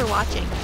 For watching.